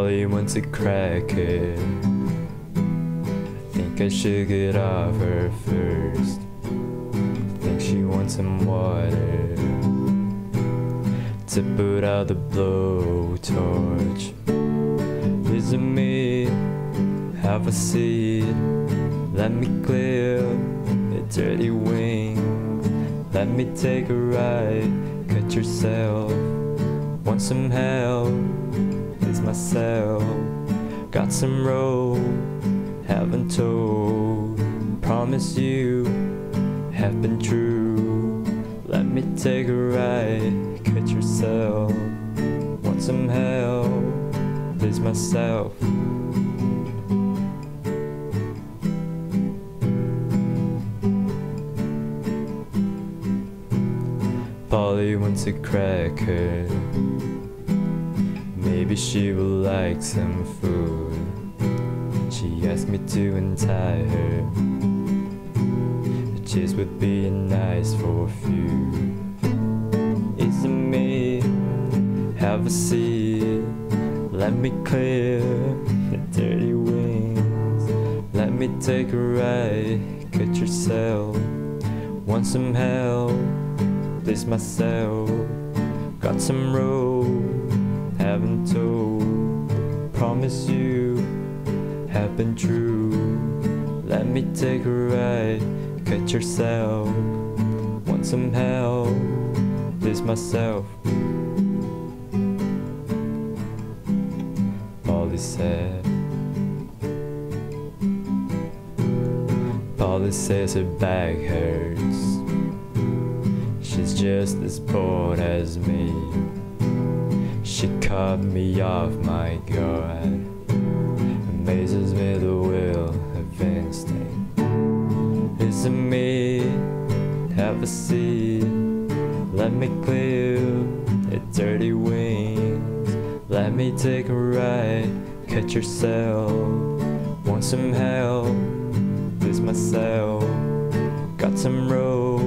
Polly wants a crackhead. I think I should get off her first. I think she wants some water to put out the blowtorch. Is it me? Have a seat. Let me clear the dirty wings. Let me take a ride. Cut yourself. Want some help? Myself. Got some rope. Haven't told. Promise you have been true. Let me take a ride. Cut yourself. Want some help? please myself. Polly wants a cracker. Maybe she would like some food. She asked me to untie her. The cheese would be nice for a few. Is it me? Have a seat. Let me clear the dirty wings. Let me take a ride. Cut yourself. Want some help? Please myself. Got some rope. Haven't told. Promise you have been true. Let me take a ride. Cut yourself. Want some help? Please myself. Polly said. Polly says her back hurts. She's just as bored as me. She caught me off my guard. Amazes me the will of instinct. Is it me? Have a seat. Let me clear the dirty wings. Let me take a ride. Cut yourself. Want some help? Please myself. Got some rope.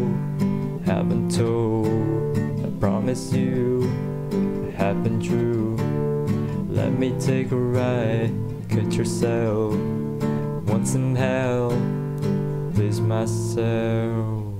Haven't told. I promise you. Been true. Let me take a ride. Cut yourself. Once in hell, Please myself.